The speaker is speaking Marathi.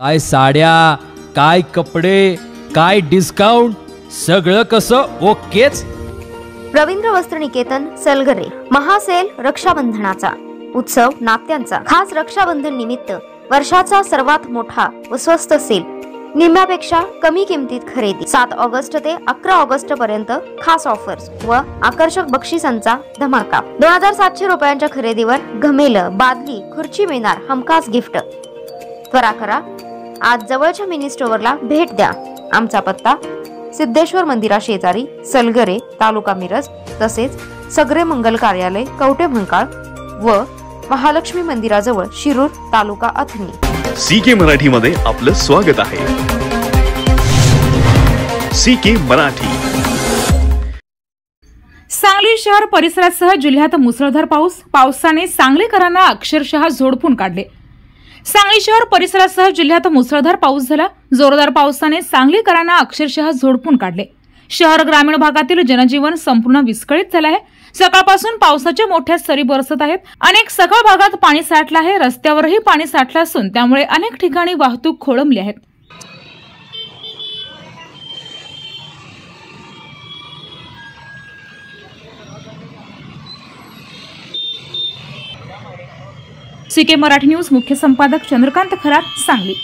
काय साड्या काय कपडे काय डिस्काउंट सगळं कसं ओकेच? रवींद्र वस्त्र निकेतन सलगरे महासेल रक्षाबंधनाचा उत्सव नात्यांचा. खास रक्षाबंधन निमित्त वर्षाचा सर्वात मोठा व स्वस्त सेल. निम्म्यापेक्षा कमी किमतीत खरेदी. सात ऑगस्ट ते अकरा ऑगस्ट पर्यंत खास ऑफर्स व आकर्षक बक्षिसांचा धमाका. दोन हजार सातशे रुपयांच्या खरेदीवर घमेल बादली खुर्ची मिळणार हमखास गिफ्ट त्वरा करा आज जवळच्या मिनी स्टोअरला भेट द्या. आमचा पत्ता सिद्धेश्वर मंदिरा शेजारी सलगरे तालुका मिरज तसेच सगरे मंगल कार्यालय कवटे म्हंकाळ व महालक्ष्मी मंदिराजवळ शिरूर तालुका अथनी. सी के मराठीमध्ये आपलं स्वागत आहे. C K Marathi. सांगली शहर परिसरासह जिल्ह्यात मुसळधार पाऊस. पावसाने सांगलीकरांना अक्षरशः झोडपून काढले. सांगली शहर परिसरासह जिल्ह्यात मुसळधार पाऊस झाला. जोरदार पावसाने सांगलीकरांना अक्षरशः झोडपून काढले. शहर ग्रामीण भागातील जनजीवन संपूर्ण विस्कळीत झालं आहे. सकाळपासून पावसाच्या मोठ्या सरी बरसत आहेत. अनेक सखल भागात पाणी साठलं आहे. रस्त्यावरही पाणी साठलं असून त्यामुळे अनेक ठिकाणी वाहतूक खोळंबली आहे सीके मराठी न्यूज मुख्य संपादक चंद्रकांत खरात सांगली.